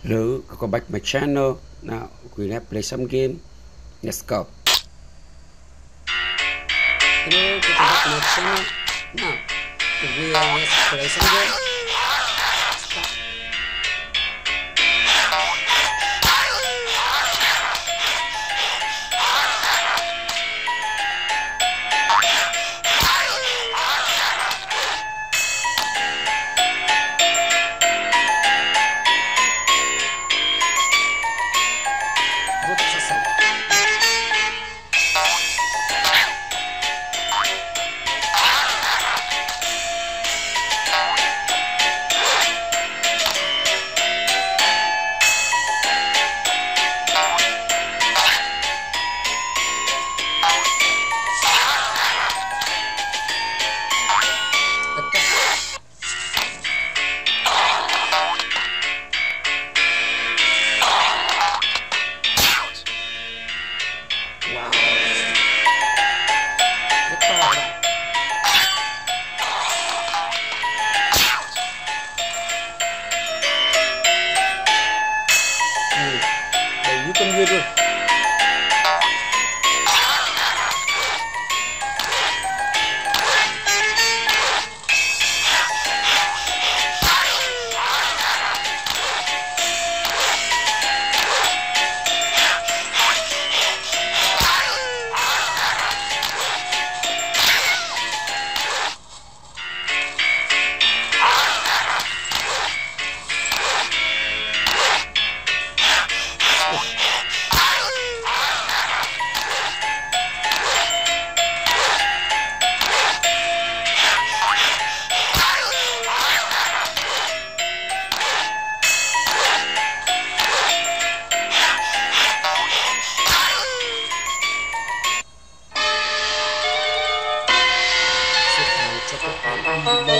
Hello, welcome back my channel. Now we're gonna play some game. Let's go. Hello, welcome back to my channel. Now we're gonna play some game. Hayırlı. Positif.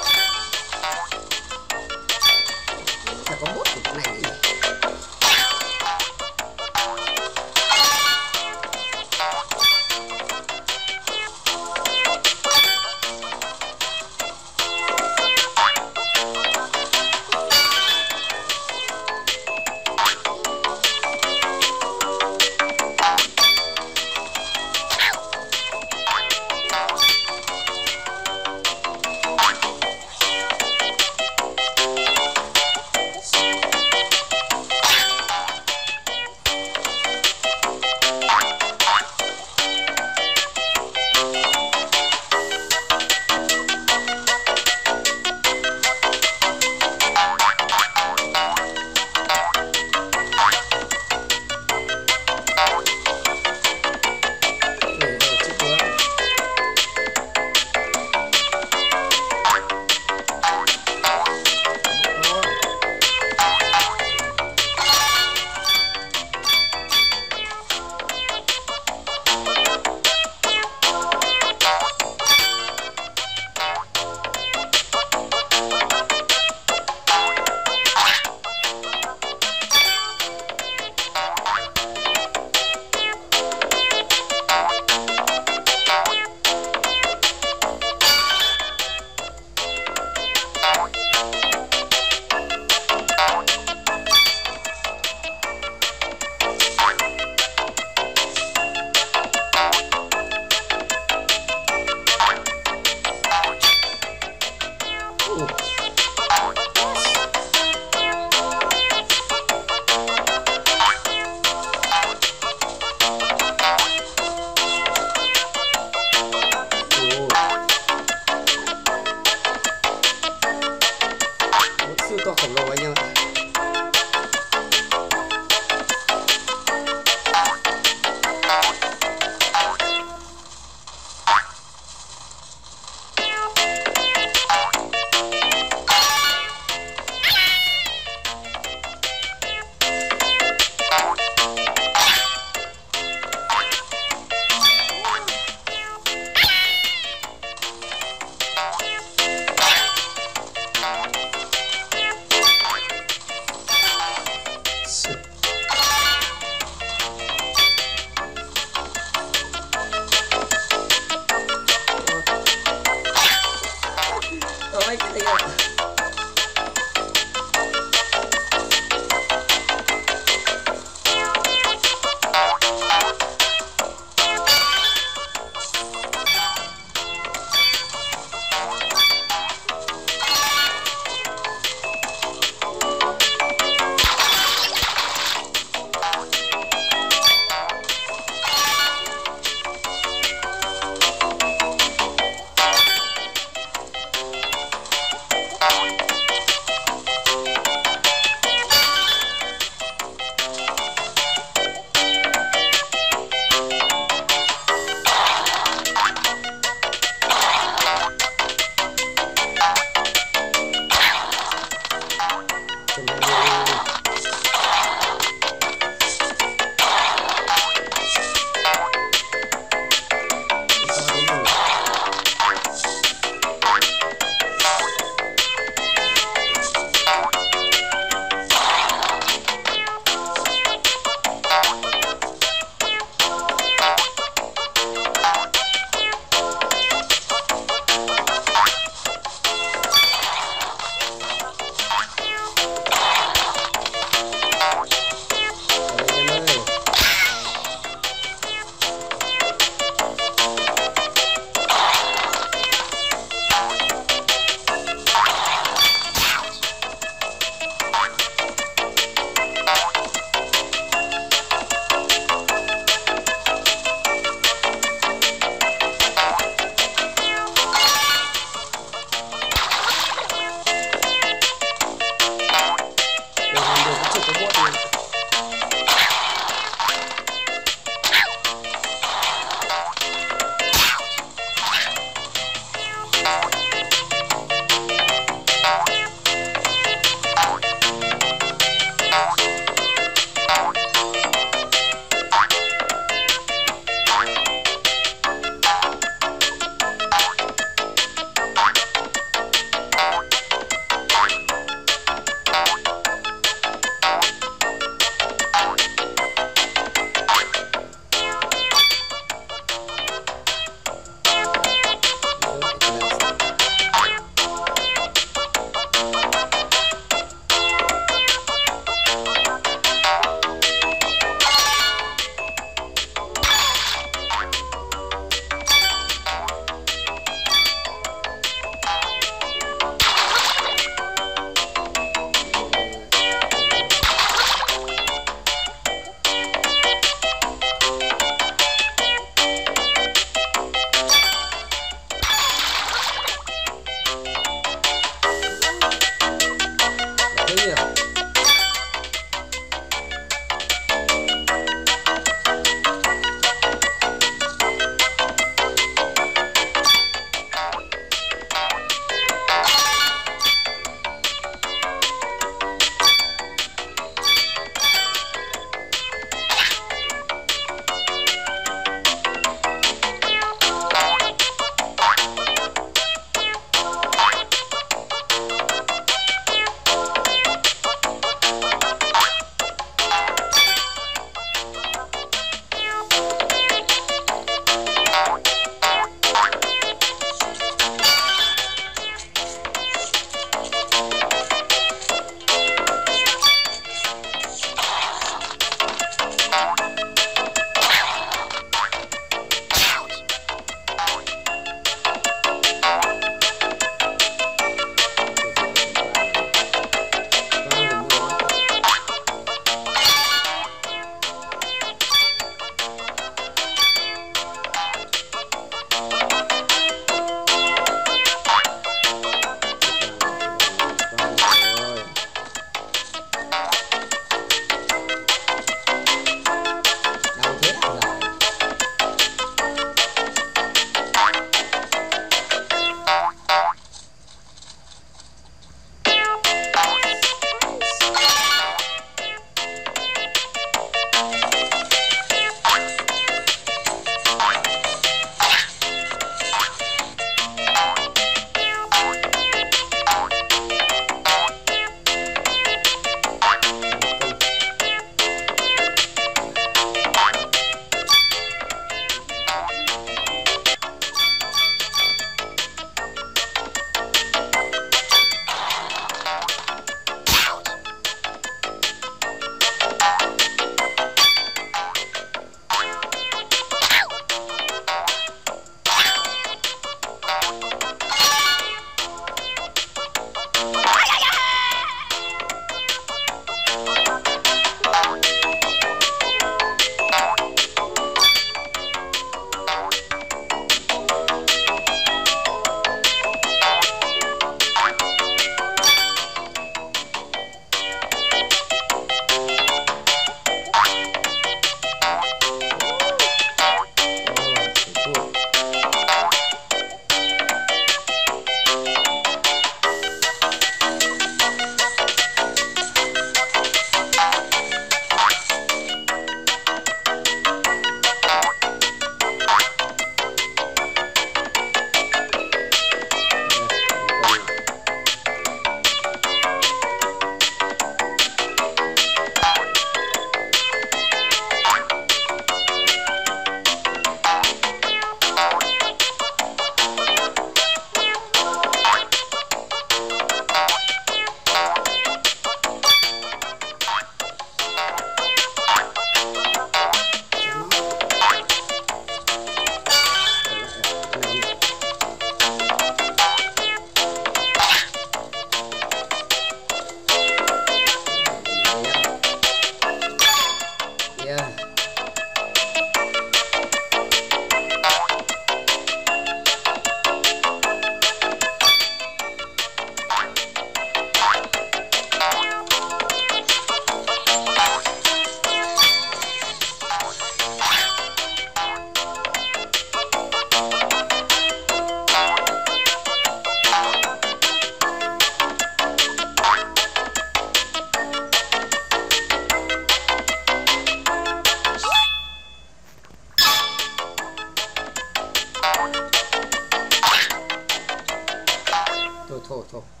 Top.